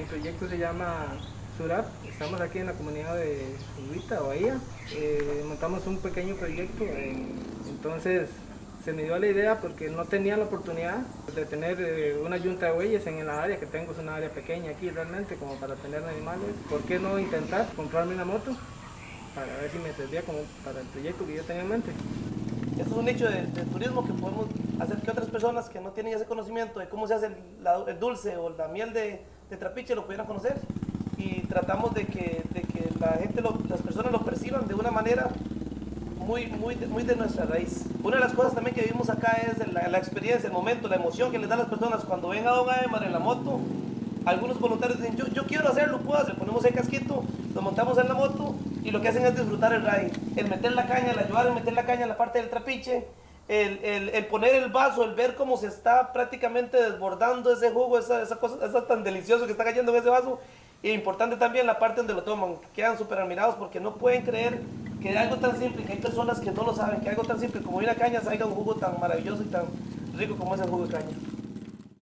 mi proyecto se llama Surap. Estamos aquí en la comunidad de Ubita, Bahía. Eh, montamos un pequeño proyecto. eh, entonces se me dio la idea porque no tenía la oportunidad de tener eh, una yunta de bueyes en la área que tengo. Es una área pequeña aquí realmente como para tener animales. ¿Por qué no intentar comprarme una moto? Para ver si me servía como para el proyecto que yo tenía en mente. Este es un nicho de, turismo que podemos hacer que otras personas que no tienen ese conocimiento de cómo se hace el, el dulce o la miel de, de trapiche lo pudieran conocer. Y tratamos de que, de que la gente, lo- las personas lo perciban de una manera muy, muy, muy de nuestra raíz. Una de las cosas también que vivimos acá es la, la experiencia, el momento, la emoción que les dan las personas cuando ven a Don Aemar en la moto. Algunos voluntarios dicen, yo, yo quiero hacerlo, puedo hacer. Ponemos el casquito, lo montamos en la moto y lo que hacen es disfrutar el ride. El meter la caña, el ayudar a meter la caña en la parte del trapiche, el, el, el poner el vaso, el ver cómo se está prácticamente desbordando ese jugo, esa, esa cosa esa tan delicioso que está cayendo en ese vaso. Y importante también la parte donde lo toman, quedan súper admirados porque no pueden creer que algo tan simple, que hay personas que no lo saben, que algo tan simple como una caña salga un jugo tan maravilloso y tan rico como es el jugo de caña.